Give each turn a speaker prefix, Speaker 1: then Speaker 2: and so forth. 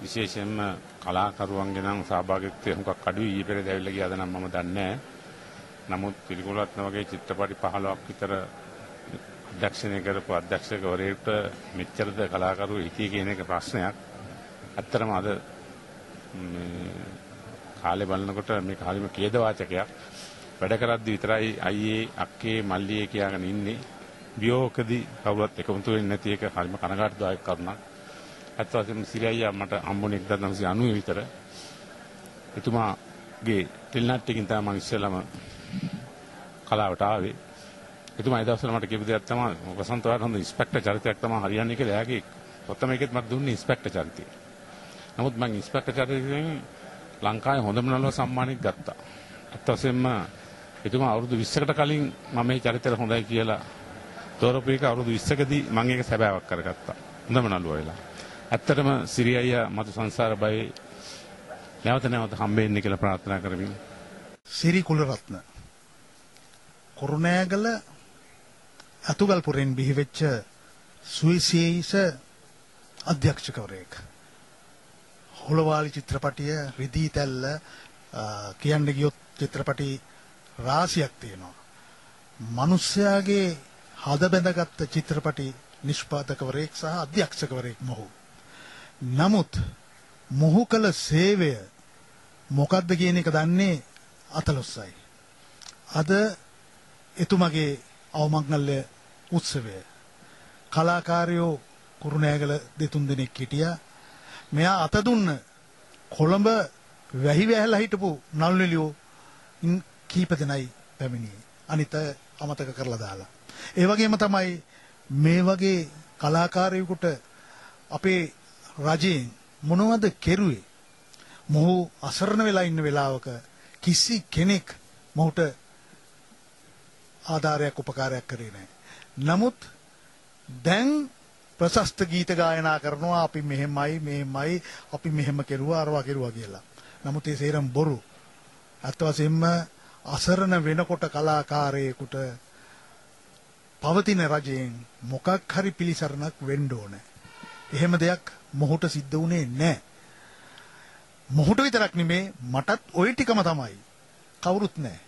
Speaker 1: විශේෂයෙන්ම කලාකරුවන්ගේ නම් සහභාගීත්වය හුඟක් අඩුයි ඊයේ පෙරේද ඇවිල්ලා ගියාද නම් මම දන්නේ නැහැ. නමුත් පිළිකුලත්න වගේ චිත්‍රපටි 15ක් විතර අධ්‍යක්ෂණය කරපු අධ්‍යක්ෂකවරයෙකුට මෙච්චරද කලාකරුවෝ හිටියේ කියන එක ප්‍රශ්නයක්. ඇත්තටම අද මේ කාලේ බලනකොට මේක හරිම ඛේදවාචකයක්. වැඩ කරද්දි විතරයි අයියේ අක්කේ මල්ලියේ කියාගෙන ඉන්නේ. වියෝකදී කවුරුත් එකමුතු වෙන්නේ නැති එක හරිම කනගාටුදායක කරුණක්. ඇත්ත වශයෙන්ම සිරියයියා මට හම්බුනේ 1990 විතර. එතුමාගේ ටෙලිනාට් එකකින් තමයි මම ඉස්සෙල්ලාම කලාවට ආවේ. එතුමා ඒ දවස්වල මට කියපු දෙයක් තමයි වසන්ත වාර හොඳ ඉන්ස්පෙක්ටර් චරිතයක් තමයි හරියන්නේ කියලා. එයාගේ ප්‍රථම එකෙත් මට දුන්නේ ඉන්ස්පෙක්ටර් චරිතය. නමුත් මම ඉන්ස්පෙක්ටර් චරිතයෙන් ලංකාවේ හොඳම නළුවා සම්මානෙත් ගත්තා. ඇත්ත වශයෙන්ම එතුමා අවුරුදු 20කට කලින් මම මේ චරිතය හොඳයි කියලා තෝරපු එක අවුරුදු 20කදී මම ඒක සැබෑවක් කරගත්තා. හොඳම නළුවා වෙලා. ඇත්තටම සිරි අයියා මතු සංසාර බයේ නැවත නැවත හම්බෙන්න කියලා ප්‍රාර්ථනා කරමින්
Speaker 2: සිරි කුලරත්න කුරුණෑගල අතුගල්පුරෙන් බිහිවෙච්ච සුවිශේෂ අධ්‍යක්ෂකවරයෙක්. හොළවාලි චිත්‍රපටිය රිදී තැල්ල අ, කියන්න ගියොත් චිත්‍රපටි රාසියක් තියෙනවා. මනුස්්‍යයාගේ හද බැඳගත්ත චිත්‍රපටි නිෂ්පාතකවරයෙක් සහ අධ්‍යක්ෂකවරයෙක් මොහු. නමුත් මොහු කළ සේවය මොකක්ද කියන එක දන්නේ අතලොස්සයි. අද එතුමගේ අවමංගල්‍ය උත්සවය. කලාකාරයෝ කුරුණෑගල දෙතුන් දෙනෙක් හිටිය මෙයා අත දුන්න කොළඹ වැහි වැහැලා හිටපු නල්නෙලියෝ ඉන් කීප දෙනයි පැමිණියේ. අනිත අමතක කරලා දාලා. ඒ වගේම තමයි මේ වගේ කලාකාරයෙකුට අපේ රජයෙන් මොනවද කෙරුවේ? මොහු අසරණ වෙලා ඉන්න වෙලාවක කිසි කෙනෙක් මොහුට ආධාරයක් උපකාරයක් කරේ නැහැ. නමුත් දැන් ප්‍රශස්ත ගීත ගායනා කරනවා අපි මෙහෙමයි මෙහෙමයි අපි මෙහෙම කෙරුවා අරවා කෙරුවා කියලා. නමුත් ඒ සේරම බොරු. අත් වශයෙන්ම අසරණ වෙනකොට කලාකාරයෙකුට පවතින රජයෙන් මොකක් හරි පිළිසරණක් වෙන්න ඕනේ. එහෙම දෙයක් මොහුට සිද්ධ වුණේ නැහැ. මොහුට විතරක් නෙමේ මටත් ওই ටිකම තමයි. කවුරුත් නැහැ.